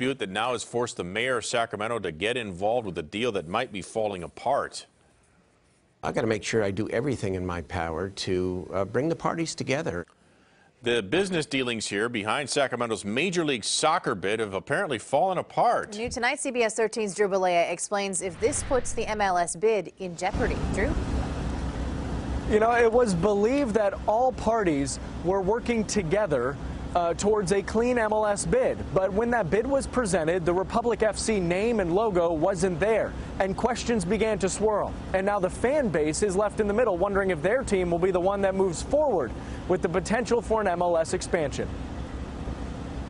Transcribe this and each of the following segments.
dispute that now has forced the mayor of Sacramento to get involved with a deal that might be falling apart. I've got to make sure I do everything in my power to uh, bring the parties together. The business dealings here behind Sacramento's Major League Soccer bid have apparently fallen apart. New tonight, CBS 13's Drew Balea explains if this puts the MLS bid in jeopardy. Drew? You know, it was believed that all parties were working together uh, towards a clean MLS bid. But when that bid was presented, the Republic FC name and logo wasn't there, and questions began to swirl. And now the fan base is left in the middle, wondering if their team will be the one that moves forward with the potential for an MLS expansion.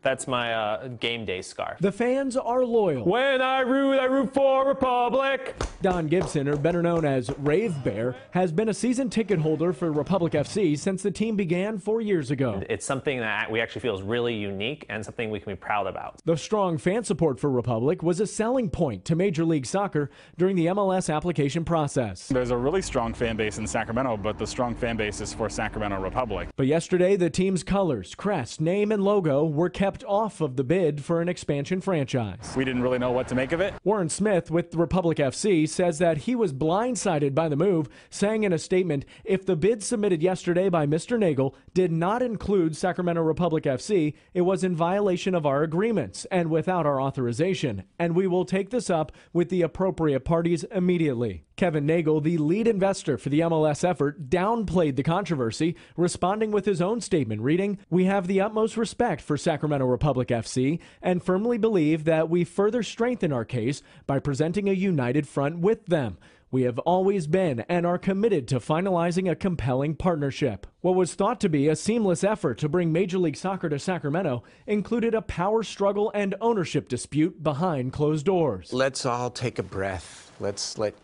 That's my uh, game day scarf. The fans are loyal. When I root, I root for Republic. Don Gibson, or better known as Rave Bear, has been a season ticket holder for Republic FC since the team began four years ago. It's something that we actually feel is really unique and something we can be proud about. The strong fan support for Republic was a selling point to Major League Soccer during the MLS application process. There's a really strong fan base in Sacramento, but the strong fan base is for Sacramento Republic. But yesterday, the team's colors, crest, name, and logo were kept off of the bid for an expansion franchise. We didn't really know what to make of it. Warren Smith with the Republic FC says that he was blindsided by the move, saying in a statement, if the bid submitted yesterday by Mr. Nagle did not include Sacramento Republic FC, it was in violation of our agreements and without our authorization, and we will take this up with the appropriate parties immediately. Kevin Nagle, the lead investor for the MLS effort, downplayed the controversy, responding with his own statement reading, We have the utmost respect for Sacramento Republic FC and firmly believe that we further strengthen our case by presenting a united front with them. We have always been and are committed to finalizing a compelling partnership. What was thought to be a seamless effort to bring Major League Soccer to Sacramento included a power struggle and ownership dispute behind closed doors. Let's all take a breath. Let's let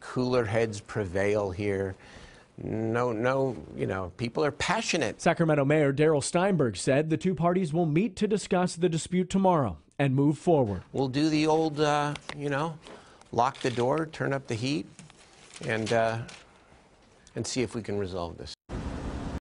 cooler heads prevail here. No, no, you know, people are passionate. Sacramento Mayor Darrell Steinberg said the two parties will meet to discuss the dispute tomorrow and move forward. We'll do the old, uh, you know, lock the door, turn up the heat, and uh, and see if we can resolve this.